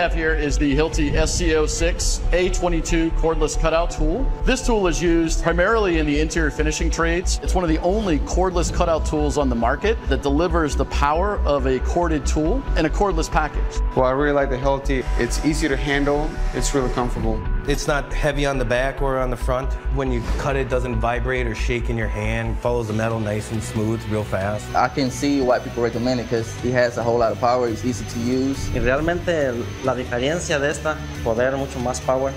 Have here is the Hilti SCO6 A22 cordless cutout tool. This tool is used primarily in the interior finishing trades. It's one of the only cordless cutout tools on the market that delivers the power of a corded tool in a cordless package. Well, I really like the Hilti. It's easy to handle. It's really comfortable. It's not heavy on the back or on the front. When you cut it, it doesn't vibrate or shake in your hand. It Follows the metal nice and smooth, real fast. I can see why people recommend it because it has a whole lot of power. It's easy to use. Y realmente la diferencia de esta, poder mucho más power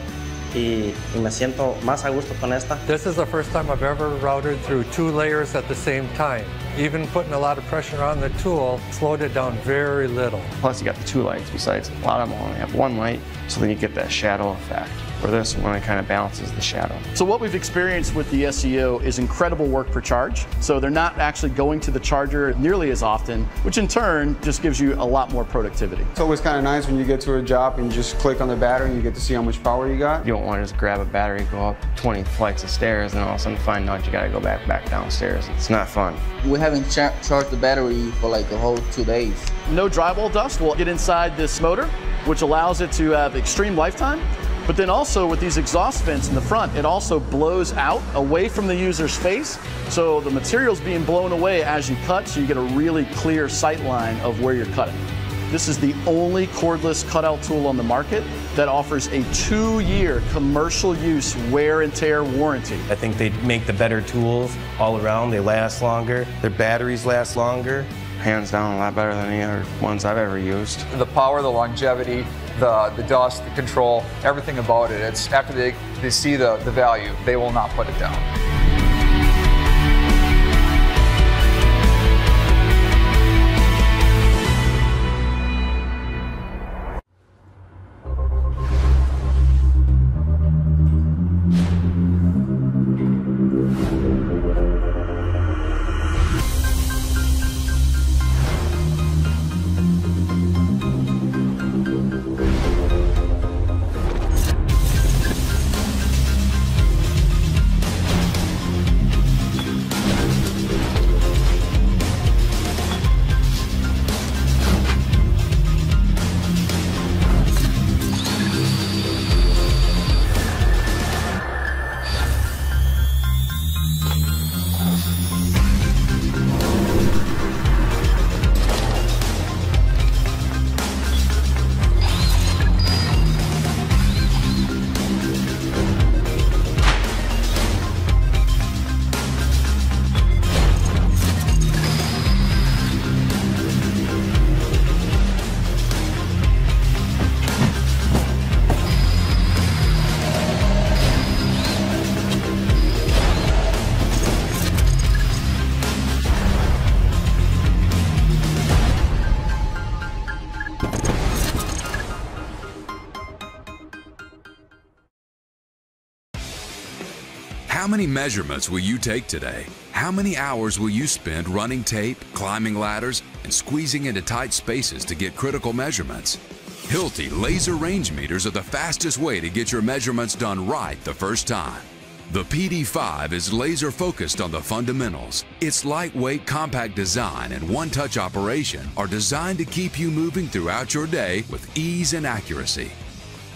y, y me siento más a gusto con esta. This is the first time I've ever routed through two layers at the same time. Even putting a lot of pressure on the tool slowed it down very little. Plus you got the two lights besides a lot of them only have one light, so then you get that shadow effect. Where this one kind of balances the shadow. So what we've experienced with the SCO is incredible work per charge. So they're not actually going to the charger nearly as often, which in turn just gives you a lot more productivity. It's always kind of nice when you get to a job and you just click on the battery and you get to see how much power you got. You don't want to just grab a battery, go up 20 flights of stairs, and all of a sudden find out you got to go back back downstairs. It's not fun. We haven't char- charged the battery for like a whole two days. No drywall dust will get inside this motor, which allows it to have extreme lifetime. But then also with these exhaust vents in the front, it also blows out away from the user's face. So the material's being blown away as you cut, so you get a really clear sight line of where you're cutting. This is the only cordless cutout tool on the market that offers a two-year commercial use wear and tear warranty. I think they make the better tools all around. They last longer. Their batteries last longer. Hands down, a lot better than any other ones I've ever used. The power, the longevity, the, the dust, the control, everything about it. It's after they, they see the, the value, they will not put it down. Many measurements will you take today? How many hours will you spend running tape, climbing ladders, and squeezing into tight spaces to get critical measurements? Hilti laser range meters are the fastest way to get your measurements done right the first time. The PD5 is laser focused on the fundamentals. Its lightweight, compact design and one-touch operation are designed to keep you moving throughout your day with ease and accuracy.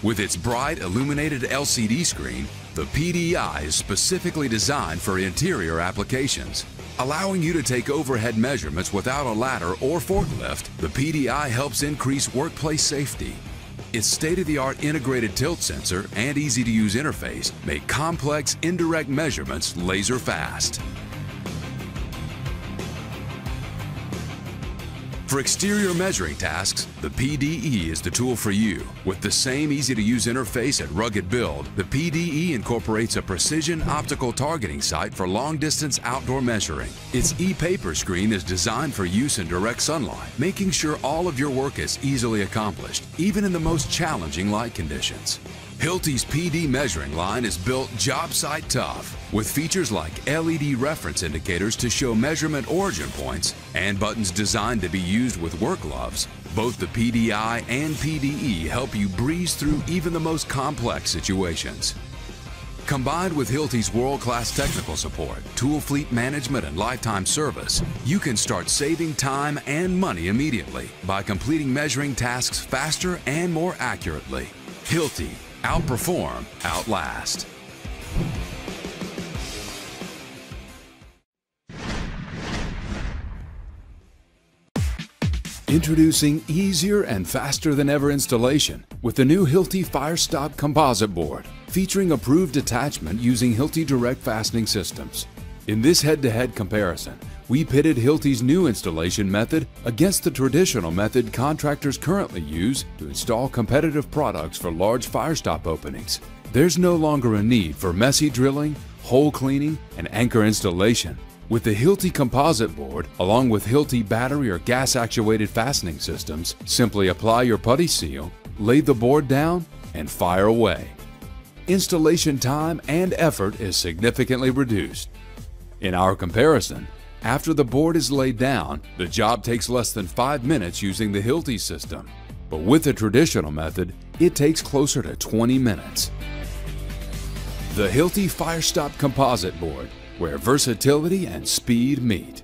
With its bright illuminated LCD screen, the PDI is specifically designed for interior applications. Allowing you to take overhead measurements without a ladder or forklift, the PDI helps increase workplace safety. Its state-of-the-art integrated tilt sensor and easy-to-use interface make complex indirect measurements laser fast. For exterior measuring tasks, the PDE is the tool for you. With the same easy-to-use interface and rugged build, the PDE incorporates a precision optical targeting sight for long-distance outdoor measuring. Its e-paper screen is designed for use in direct sunlight, making sure all of your work is easily accomplished, even in the most challenging light conditions. Hilti's PD measuring line is built job site tough with features like LED reference indicators to show measurement origin points and buttons designed to be used with work gloves. Both the PDI and PDE help you breeze through even the most complex situations. Combined with Hilti's world-class technical support, tool fleet management, and lifetime service, you can start saving time and money immediately by completing measuring tasks faster and more accurately. Hilti, outperform, outlast. Introducing easier and faster than ever installation with the new Hilti Firestop composite board featuring approved attachment using Hilti Direct Fastening Systems. In this head-to-head comparison, we pitted Hilti's new installation method against the traditional method contractors currently use to install competitive products for large firestop openings. There's no longer a need for messy drilling, hole cleaning, and anchor installation. With the Hilti composite board, along with Hilti battery or gas actuated fastening systems, simply apply your putty seal, lay the board down, and fire away. Installation time and effort is significantly reduced. In our comparison, after the board is laid down, the job takes less than 5 minutes using the Hilti system. But with the traditional method, it takes closer to 20 minutes. The Hilti Firestop Composite Board, where versatility and speed meet.